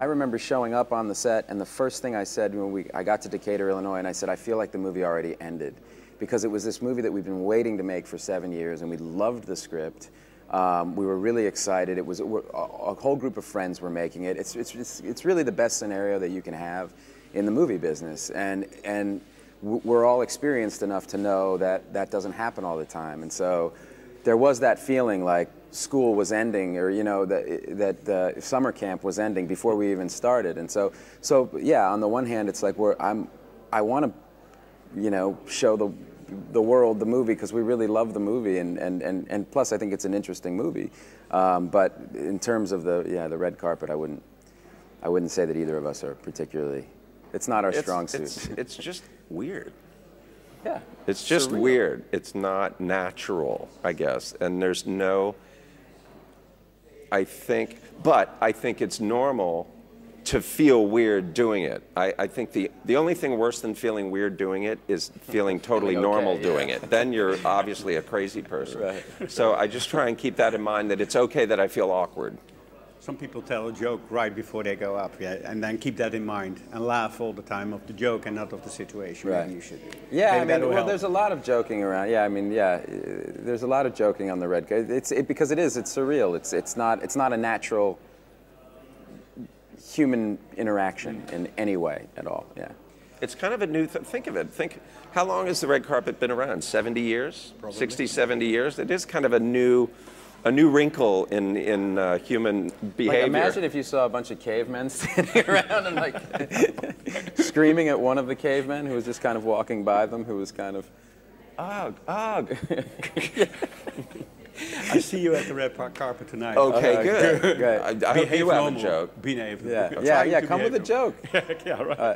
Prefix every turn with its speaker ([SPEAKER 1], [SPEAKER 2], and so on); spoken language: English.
[SPEAKER 1] I remember showing up on the set, and the first thing I said when we, I got to Decatur, Illinois, and I said, I feel like the movie already ended. Because it was this movie that we've been waiting to make for seven years, and we loved the script. Um, we were really excited. It was a, a, whole group of friends were making it. It's, it's, it's, it's really the best scenario that you can have in the movie business. And, and we're all experienced enough to know that that doesn't happen all the time. And so there was that feeling like school was ending or you know that that uh, summer camp was ending before we even started. And so so yeah on the one hand it's like we're I'm I want to you know show the the world the movie because we really love the movie and, and, and, and plus I think it's an interesting movie. Um, but in terms of the yeah the red carpet I wouldn't I wouldn't say that either of us are particularly it's not our
[SPEAKER 2] it's,
[SPEAKER 1] strong suit.
[SPEAKER 2] it's, it's just weird
[SPEAKER 1] yeah
[SPEAKER 2] it's just surreal. weird it's not natural I guess and there's no I think, but I think it's normal to feel weird doing it. I, I, think the, the only thing worse than feeling weird doing it is feeling totally okay, normal yeah. doing it. Then you're obviously a crazy person. Right. So I just try and keep that in mind that it's okay that I feel awkward.
[SPEAKER 3] Some people tell a joke right before they go up, yeah, and then keep that in mind and laugh all the time of the joke and not of the situation.
[SPEAKER 1] Right.
[SPEAKER 3] Maybe you should.
[SPEAKER 1] Yeah,
[SPEAKER 3] Maybe
[SPEAKER 1] I mean, well, help. there's a lot of joking around. Yeah, I mean, yeah, uh, there's a lot of joking on the red. It's it, because it is. It's surreal. It's it's not it's not a natural human interaction in any way at all. Yeah.
[SPEAKER 2] It's kind of a new th think of it. Think how long has the red carpet been around? 70 years? Probably. 60, 70 years? It is kind of a new a new wrinkle in in uh, human behavior.
[SPEAKER 1] Like imagine if you saw a bunch of cavemen standing around and like screaming at one of the cavemen who was just kind of walking by them, who was kind of, ugh, ugh.
[SPEAKER 3] I see you at the red park carpet tonight.
[SPEAKER 2] Okay, uh, good. good. I, I hope you have a joke.
[SPEAKER 3] Behave.
[SPEAKER 1] Yeah, yeah, yeah. Come with a joke.
[SPEAKER 3] yeah, right. Uh,